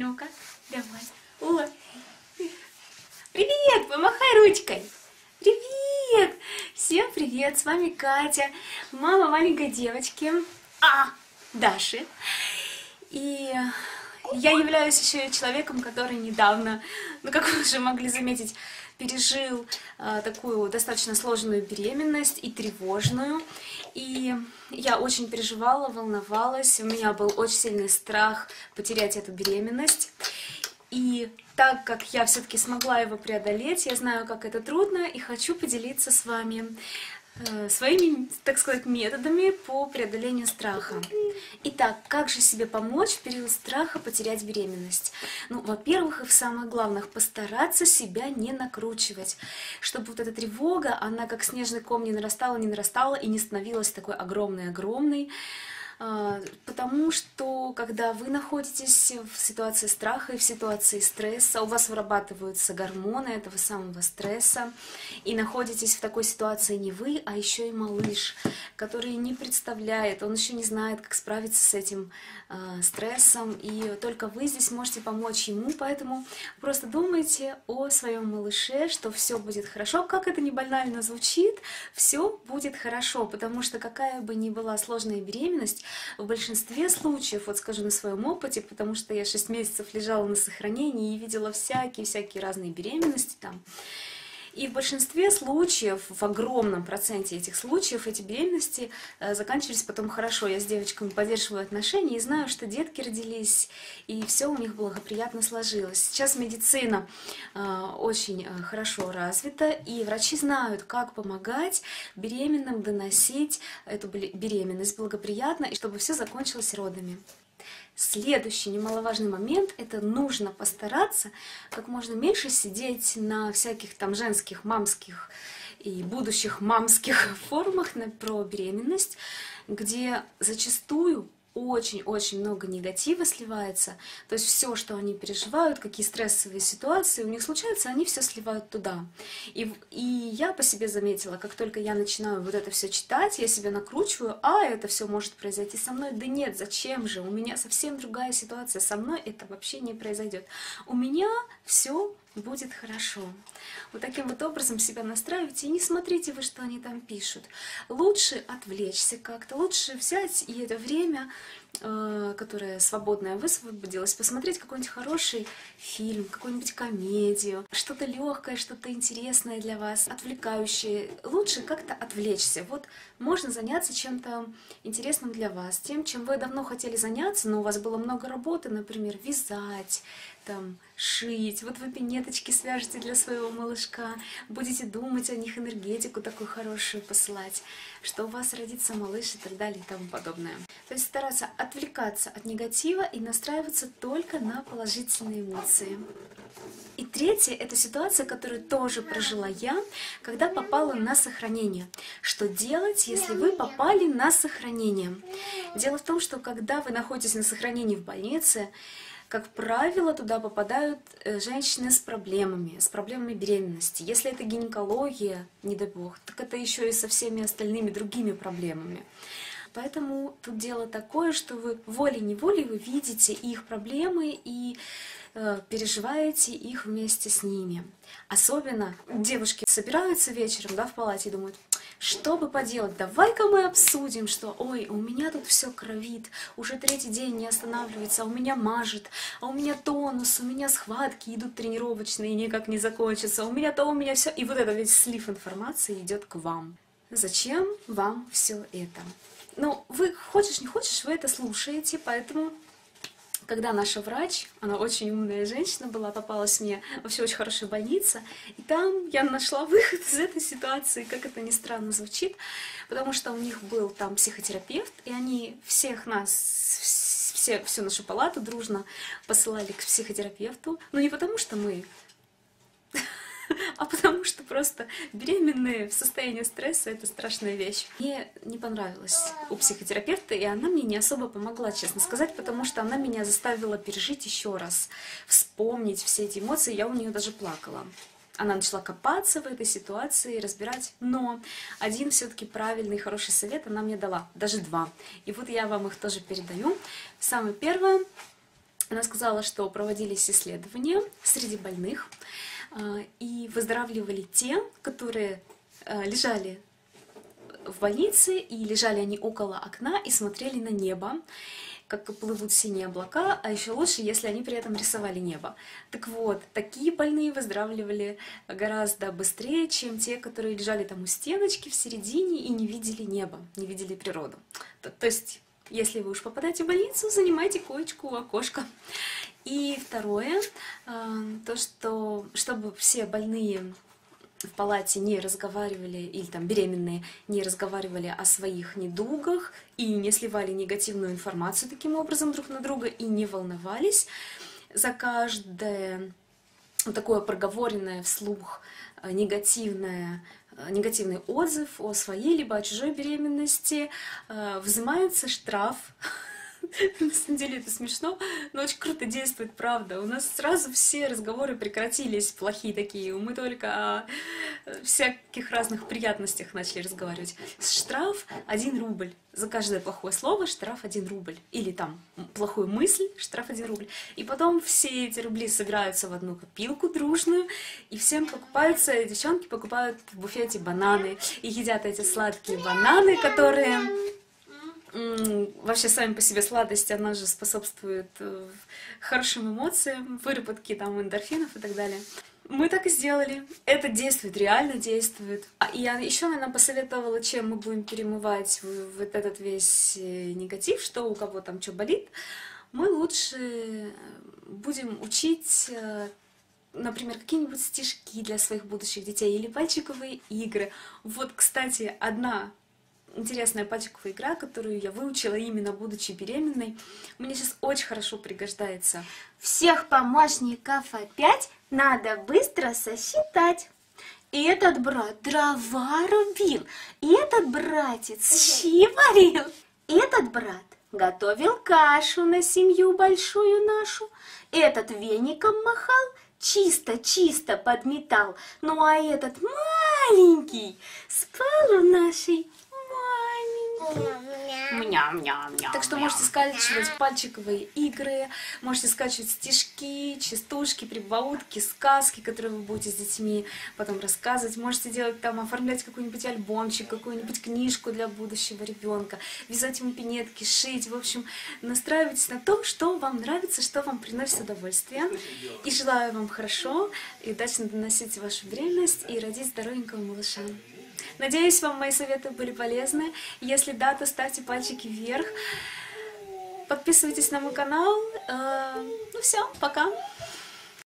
Ну-ка, давай. О, привет, помахай ручкой. Привет! Всем привет, с вами Катя, мама маленькой девочки, а, Даши. И я являюсь еще человеком, который недавно, ну как вы уже могли заметить, пережил э, такую достаточно сложную беременность и тревожную. И я очень переживала, волновалась, у меня был очень сильный страх потерять эту беременность. И так как я все-таки смогла его преодолеть, я знаю, как это трудно, и хочу поделиться с вами своими, так сказать, методами по преодолению страха. Итак, как же себе помочь в период страха потерять беременность? Ну, во-первых, и в самых главных, постараться себя не накручивать, чтобы вот эта тревога, она как снежный ком не нарастала, не нарастала и не становилась такой огромной-огромной, потому что когда вы находитесь в ситуации страха и в ситуации стресса, у вас вырабатываются гормоны этого самого стресса, и находитесь в такой ситуации не вы, а еще и малыш, который не представляет, он еще не знает, как справиться с этим э, стрессом, и только вы здесь можете помочь ему, поэтому просто думайте о своем малыше, что все будет хорошо, как это не банально звучит, все будет хорошо, потому что какая бы ни была сложная беременность, в большинстве случаев, вот скажу на своем опыте, потому что я 6 месяцев лежала на сохранении и видела всякие-всякие разные беременности там, и в большинстве случаев, в огромном проценте этих случаев, эти беременности э, заканчивались потом хорошо. Я с девочками поддерживаю отношения и знаю, что детки родились, и все у них благоприятно сложилось. Сейчас медицина э, очень э, хорошо развита, и врачи знают, как помогать беременным доносить эту беременность благоприятно, и чтобы все закончилось родами. Следующий немаловажный момент – это нужно постараться как можно меньше сидеть на всяких там женских, мамских и будущих мамских форумах про беременность, где зачастую очень-очень много негатива сливается. То есть все, что они переживают, какие стрессовые ситуации у них случаются, они все сливают туда. И, и я по себе заметила, как только я начинаю вот это все читать, я себя накручиваю, а это все может произойти со мной. Да нет, зачем же? У меня совсем другая ситуация. Со мной это вообще не произойдет. У меня все будет хорошо. Вот таким вот образом себя настраивайте и не смотрите вы, что они там пишут. Лучше отвлечься как-то, лучше взять и это время, э, которое свободное высвободилось, посмотреть какой-нибудь хороший фильм, какую-нибудь комедию, что-то легкое, что-то интересное для вас, отвлекающее. Лучше как-то отвлечься. Вот можно заняться чем-то интересным для вас, тем, чем вы давно хотели заняться, но у вас было много работы, например, вязать, там, шить. Вот вы пинеточки свяжете для своего малышка, будете думать о них, энергетику такую хорошую посылать, что у вас родится малыш и так далее и тому подобное. То есть стараться отвлекаться от негатива и настраиваться только на положительные эмоции. И третье – это ситуация, которую тоже прожила я, когда попала на сохранение. Что делать, если вы попали на сохранение? Дело в том, что когда вы находитесь на сохранении в больнице, как правило, туда попадают э, женщины с проблемами, с проблемами беременности. Если это гинекология, не дай бог, так это еще и со всеми остальными другими проблемами. Поэтому тут дело такое, что вы волей-неволей вы видите их проблемы и э, переживаете их вместе с ними. Особенно девушки собираются вечером да, в палате и думают, что бы поделать, давай-ка мы обсудим, что, ой, у меня тут все кровит, уже третий день не останавливается, а у меня мажет, а у меня тонус, у меня схватки идут тренировочные, никак не закончатся, у меня то, у меня все. И вот этот весь слив информации идет к вам. Зачем вам все это? Ну, вы хочешь, не хочешь, вы это слушаете, поэтому когда наша врач, она очень умная женщина была, попалась мне вообще очень хорошая больница, и там я нашла выход из этой ситуации, как это ни странно звучит, потому что у них был там психотерапевт, и они всех нас, все, всю нашу палату дружно посылали к психотерапевту, но не потому что мы а потому что просто беременные в состоянии стресса — это страшная вещь. Мне не понравилось у психотерапевта, и она мне не особо помогла, честно сказать, потому что она меня заставила пережить еще раз, вспомнить все эти эмоции, я у нее даже плакала. Она начала копаться в этой ситуации, разбирать, но один все-таки правильный, хороший совет она мне дала, даже два. И вот я вам их тоже передаю. Самое первое, Она сказала, что проводились исследования среди больных, и выздоравливали те, которые э, лежали в больнице, и лежали они около окна и смотрели на небо, как плывут синие облака, а еще лучше, если они при этом рисовали небо. Так вот, такие больные выздоравливали гораздо быстрее, чем те, которые лежали там у стеночки в середине и не видели небо, не видели природу. То, то есть, если вы уж попадаете в больницу, занимайте коечку у окошка. И второе, э, то, что чтобы все больные в палате не разговаривали, или там беременные не разговаривали о своих недугах и не сливали негативную информацию таким образом друг на друга и не волновались за каждое такое проговоренное вслух э, негативное э, негативный отзыв о своей либо о чужой беременности, э, взимается штраф На самом деле это смешно, но очень круто действует, правда. У нас сразу все разговоры прекратились, плохие такие. Мы только о э, всяких разных приятностях начали разговаривать. Штраф 1 рубль. За каждое плохое слово штраф 1 рубль. Или там плохую мысль, штраф 1 рубль. И потом все эти рубли собираются в одну копилку дружную, и всем покупаются, девчонки покупают в буфете бананы, и едят эти сладкие бананы, которые вообще сами по себе сладость, она же способствует э, хорошим эмоциям, выработке там эндорфинов и так далее. Мы так и сделали. Это действует, реально действует. А я еще, наверное, посоветовала, чем мы будем перемывать вот этот весь э, негатив, что у кого там что болит. Мы лучше будем учить э, например, какие-нибудь стишки для своих будущих детей или пальчиковые игры. Вот, кстати, одна интересная пальчиковая игра, которую я выучила именно будучи беременной. Мне сейчас очень хорошо пригождается. Всех помощников опять надо быстро сосчитать. И этот брат дрова рубил, и этот братец щи варил, и этот брат готовил кашу на семью большую нашу, этот веником махал, чисто-чисто подметал, ну а этот маленький спал у нашей Мня-мня-мня. Так что можете скачивать пальчиковые игры, можете скачивать стишки, частушки, прибаутки, сказки, которые вы будете с детьми потом рассказывать. Можете делать там, оформлять какой-нибудь альбомчик, какую-нибудь книжку для будущего ребенка, вязать ему пинетки, шить. В общем, настраивайтесь на то, что вам нравится, что вам приносит удовольствие. И желаю вам хорошо и удачно доносить вашу беременность и родить здоровенького малыша. Надеюсь, вам мои советы были полезны. Если да, то ставьте пальчики вверх. Подписывайтесь на мой канал. Э, ну все, пока.